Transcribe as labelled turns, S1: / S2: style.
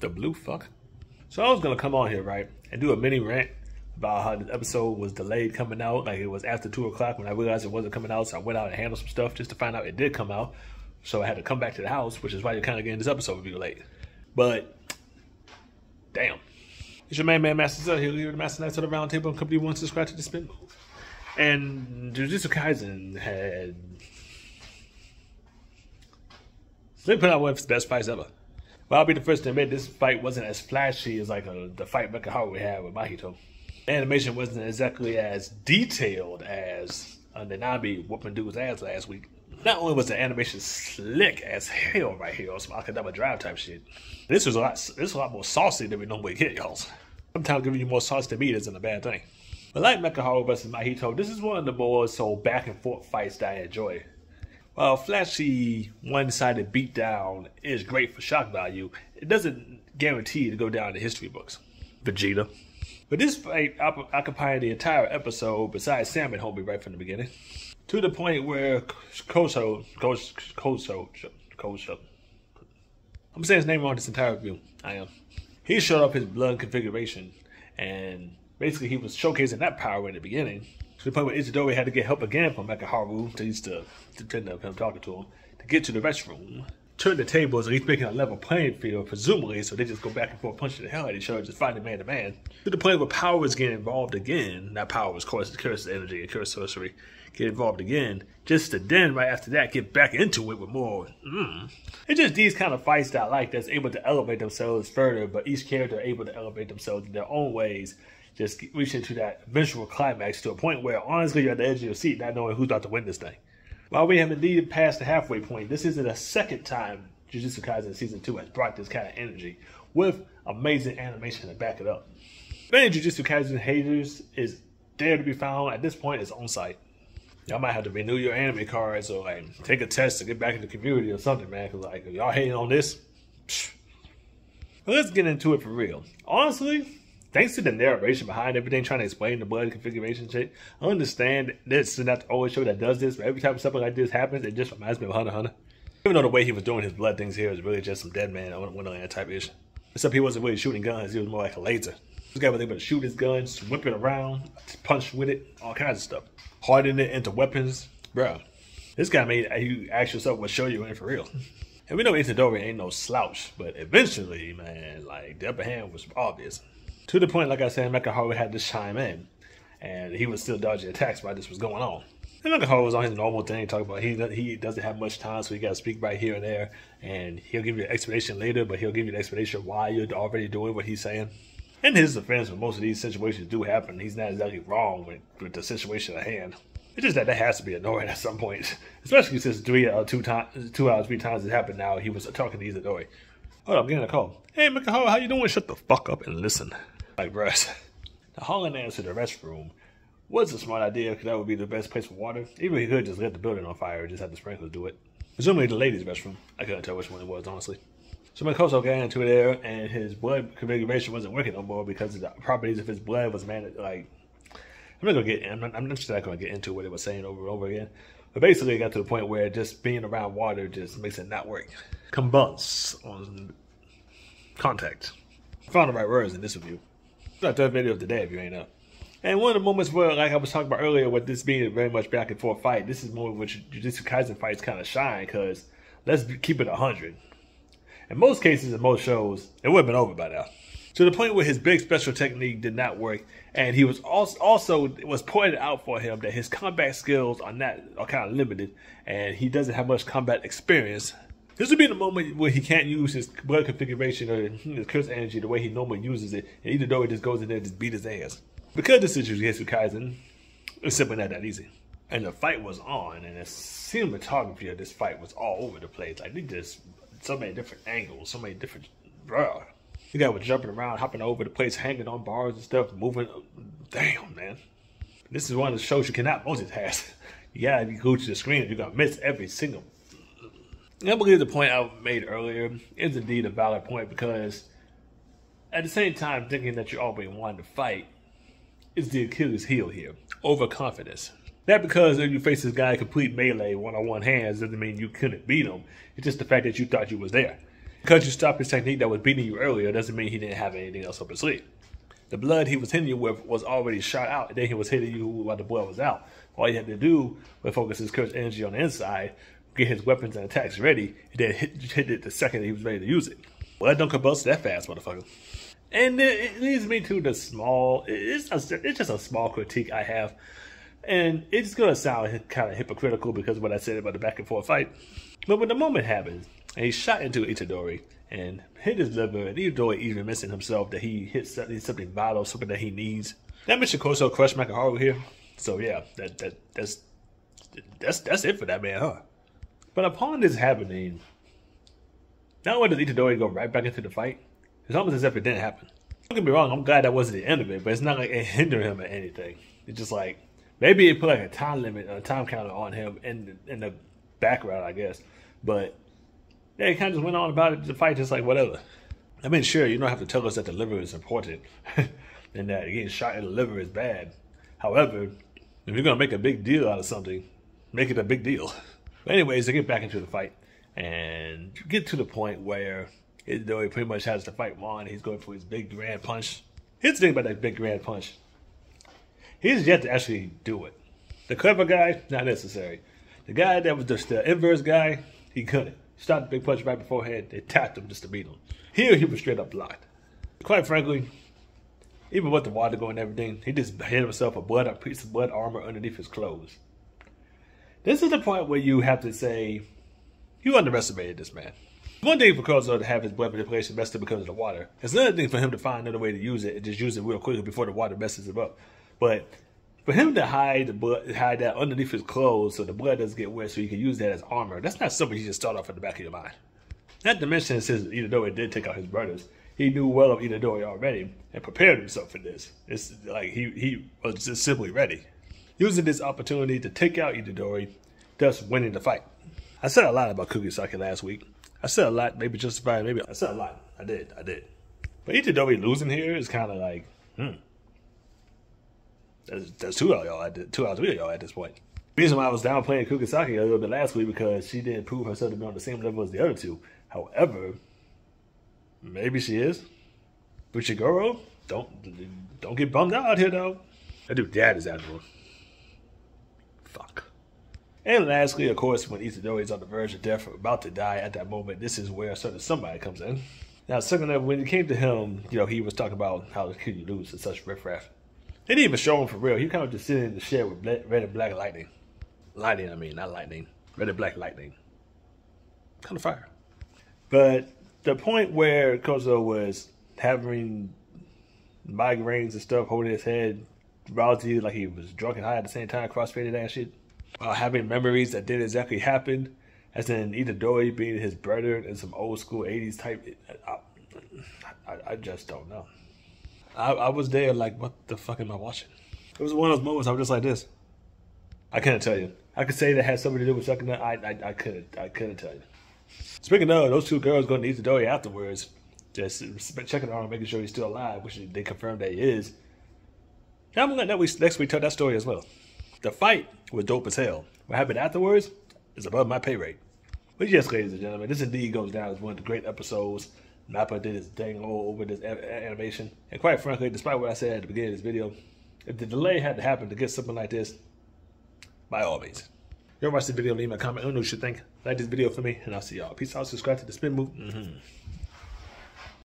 S1: the blue fuck? So I was gonna come on here, right, and do a mini rant about how the episode was delayed coming out. Like it was after two o'clock when I realized it wasn't coming out. So I went out and handled some stuff just to find out it did come out. So I had to come back to the house, which is why you're kind of getting this episode review late. But damn. It's your main man, MastaCell here, leader of the Master Knights of the Round Table, and company one subscribe to the spin move. And Jujutsu Kaisen had. They put out one of the best fights ever. But I'll be the first to admit this fight wasn't as flashy as like a, the fight Mekahara we had with Mahito. The animation wasn't exactly as detailed as uh, Nanami whooping dude's ass last week. Not only was the animation slick as hell right here on some Akudama Drive type shit, this was a lot this was a lot more saucy than we normally get, y'all. Sometimes giving you more sauce to me isn't a bad thing. But like Mekahara versus Mahito, this is one of the more so back and forth fights that I enjoy. While flashy one-sided beatdown is great for shock value, it doesn't guarantee to go down in the history books. Vegeta. But this fight occupying the entire episode, besides Salmon Homie right from the beginning, to the point where Koso, Koso, Koso, Koso, I'm saying his name wrong this entire review. I am. He showed up his blood configuration, and basically he was showcasing that power in the beginning to the point where Itadori had to get help again from Mekaharu to used to pretend of him talking to him to get to the restroom. Turn the tables, at he's making a level playing field, presumably, so they just go back and forth punching the hell out of each other, just fighting man to man. To the point where power is getting involved again. That power of course, curse energy and curse sorcery. Get involved again, just to then, right after that, get back into it with more. Mm. It's just these kind of fights that I like that's able to elevate themselves further, but each character able to elevate themselves in their own ways just reaching to that eventual climax to a point where honestly you're at the edge of your seat, not knowing who's about to win this thing. While we have indeed passed the halfway point, this isn't the second time Jujutsu Kaisen Season 2 has brought this kind of energy with amazing animation to back it up. If any Jujutsu Kaisen haters is there to be found at this point, it's on site. Y'all might have to renew your anime cards or like take a test to get back in the community or something, man. Cause like y'all hating on this. But let's get into it for real. Honestly, thanks to the narration behind everything, trying to explain the blood configuration shit, I understand this is not the only show that does this, but every time something like this happens, it just reminds me of Hunter Hunter. Even though the way he was doing his blood things here is really just some dead man on Wonderland type ish. Except he wasn't really shooting guns, he was more like a laser. This guy was able to shoot his guns, whip it around, punch with it, all kinds of stuff. Harden it into weapons. Bro, this guy made you ask yourself what show you in for real. And we know Itadori ain't no slouch, but eventually, man, like the upper hand was obvious. To the point, like I said, Mekahara had to chime in, and he was still dodging attacks while this was going on. And Mekahara was on his normal thing, talking about he he doesn't have much time, so he got to speak right here and there, and he'll give you an explanation later, but he'll give you an explanation why you're already doing what he's saying. In his defense, when most of these situations do happen, he's not exactly wrong with, with the situation at hand. It's just that that has to be annoying at some point, especially since three, uh, two times, two out of three times it happened. Now he was talking to Itadori. Hold up, I'm getting a call. Hey, Mekahara, how you doing? Shut the fuck up and listen. Like, bruh, the hauling ass to the restroom was a smart idea because that would be the best place for water. Even if he could just let the building on fire, just have the sprinklers do it. Presumably the ladies' restroom. I couldn't tell which one it was, honestly. So Mikoso got into there, and his blood configuration wasn't working no more because of the properties of his blood was man like. I'm not gonna get. I'm not, I'm not gonna get into what it was saying over and over again. But basically, it got to the point where just being around water just makes it not work. Combusts on contact. Found the right words in this review. Not the video of the day if you ain't up. And one of the moments where, like I was talking about earlier, with this being a very much back and forth fight, this is more which Jujutsu Kaisen fights kind of shine because let's keep it 100. In most cases, in most shows, it would have been over by now. To the point where his big special technique did not work, and he was also, also was pointed out for him that his combat skills are not are kind of limited, and he doesn't have much combat experience. This would be the moment where he can't use his blood configuration or his curse energy the way he normally uses it, and either though he just goes in there and just beat his ass. Because this is Jujutsu Kaisen, it's simply not that easy. And the fight was on, and the cinematography of this fight was all over the place. Like, they just, so many different angles, so many different, bruh. The guy was jumping around, hopping over the place, hanging on bars and stuff, moving. Damn, man. This is one of the shows you cannot multitask. You gotta glued to the screen you're gonna miss every single. I believe the point I made earlier is indeed a valid point because at the same time, thinking that you already wanted to fight is the Achilles heel here. Overconfidence. That because if you face this guy complete melee one on one hands doesn't mean you couldn't beat him. It's just the fact that you thought you was there. Because you stopped his technique that was beating you earlier doesn't mean he didn't have anything else up his sleeve. The blood he was hitting you with was already shot out, and then he was hitting you while the blood was out. All you had to do was focus his curse energy on the inside, get his weapons and attacks ready, and then hit, hit it the second he was ready to use it. Well, that don't combust that fast, motherfucker. And it leads me to the small, it's, a, it's just a small critique I have. And it's going to sound kind of hypocritical because of what I said about the back and forth fight. But when the moment happens, and he shot into Itadori and hit his liver, and Itadori even missing himself that he hit something, something vital, something that he needs. That Mr. Corso crushed Macaharu here. So yeah, that, that that's that's that's it for that man, huh? But upon this happening, not only does Itadori go right back into the fight, it's almost as if it didn't happen. Don't get me wrong, I'm glad that wasn't the end of it, but it's not like it hindered him or anything. It's just like maybe it put like a time limit, a time counter on him in the, in the background, I guess. But yeah, it kind of just went on about it. The fight just like whatever. I mean, sure, you don't have to tell us that the liver is important and that getting shot in the liver is bad. However, if you're gonna make a big deal out of something, make it a big deal. But anyways, they get back into the fight and get to the point where though he pretty much has the fight won. He's going for his big grand punch. Here's the thing about that big grand punch. He's yet to actually do it. The clever guy, not necessary. The guy that was just the inverse guy, he couldn't. Started the big punch right beforehand. They tapped him just to beat him. Here, he was straight up blocked. Quite frankly, even with the water going and everything, he just hit himself a blood, a piece of blood armor underneath his clothes. This is the point where you have to say, you underestimated this man. One thing for Carlson to have his blood manipulation messed up because of the water. It's another thing for him to find another way to use it and just use it real quickly before the water messes him up. But for him to hide the blood, hide that underneath his clothes so the blood doesn't get wet, so he can use that as armor. That's not something you just start off in the back of your mind. Not to mention, since Itadori did take out his brothers, he knew well of Itadori already and prepared himself for this. It's like he he was just simply ready, using this opportunity to take out Itadori, thus winning the fight. I said a lot about Kugisaki last week. I said a lot, maybe justified, maybe I said a lot. I did, I did. But Itadori losing here is kind of like, hmm. That's, there's two of y'all two out of three of y'all at this point. The reason why I was downplaying Kugisaki a little bit last week because she didn't prove herself to be on the same level as the other two. However, maybe she is. But Buchigoro, don't don't get bummed out here though. That dude dad is admiral. Fuck. And lastly, of course, when Itadori is on the verge of death or about to die at that moment, this is where a certain somebody comes in. Now, second, when it came to him, you know, he was talking about how could you lose to such riffraff. They didn't even show him for real. He kind of just sitting in the shed with red and black lightning. Lightning, I mean, not lightning. Red and black lightning. Kind of fire. But the point where Kozo was having migraines and stuff, holding his head, drowsy, like he was drunk and high at the same time, crossfaded that shit uh, having memories that didn't exactly happen, as in Itadori being his brother in some old school 80s type. I, I, I just don't know. I, I was there like, what the fuck am I watching? It was one of those moments I was just like this. I couldn't tell you. I could say that had something to do with Sukuna I, I, I couldn't. I couldn't tell you. Speaking of, those two girls going to Itadori afterwards, just checking on him, making sure he's still alive, which they confirmed that he is. Now I'm to let next week tell that story as well. The fight was dope as hell. What happened afterwards is above my pay rate. But yes, ladies and gentlemen, this indeed goes down as one of the great episodes. Mappa did his dang all over this animation. And quite frankly, despite what I said at the beginning of this video, if the delay had to happen to get something like this, by all means. You ever watch this video, leave me a comment. I don't know what you think. Like this video for me, and I'll see y'all. Peace out. Subscribe to the Spin Move. Mm -hmm.